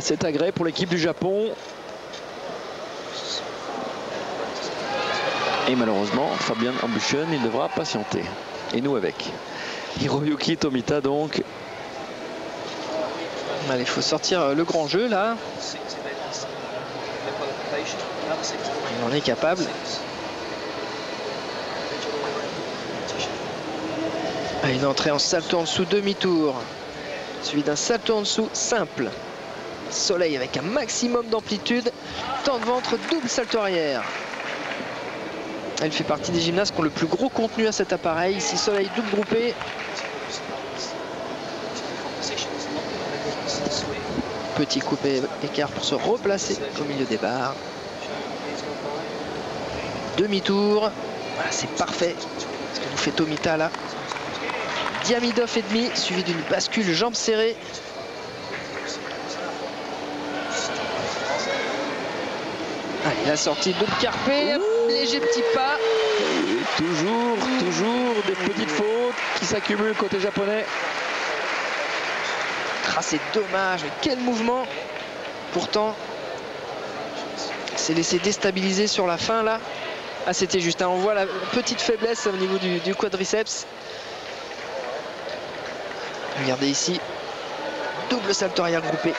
Cet agrès pour l'équipe du Japon. Et malheureusement, Fabien Ambuchen, il devra patienter. Et nous avec. Hiroyuki Tomita donc. Allez, il faut sortir le grand jeu là. Il en est capable. Une entrée en salto en dessous, demi-tour. Suivi d'un salto en dessous simple. Soleil avec un maximum d'amplitude. Temps de ventre, double salto arrière. Elle fait partie des gymnastes qui ont le plus gros contenu à cet appareil. Ici, soleil double groupé. Petit coupé écart pour se replacer au milieu des barres. Demi-tour. Voilà, c'est parfait. Ce que nous fait Tomita là. Diamidov et demi, suivi d'une bascule jambes serrées. Allez, la sortie de Carpé, léger petit pas. Et toujours, toujours des petites fautes qui s'accumulent côté japonais. Ah, c'est dommage, quel mouvement. Pourtant, c'est laissé déstabiliser sur la fin là. Ah, c'était juste, hein. on voit la petite faiblesse au niveau du, du quadriceps. Regardez ici, double salto arrière groupé.